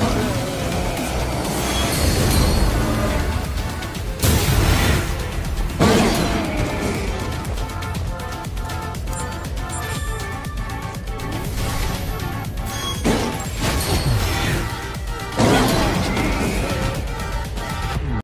Oh.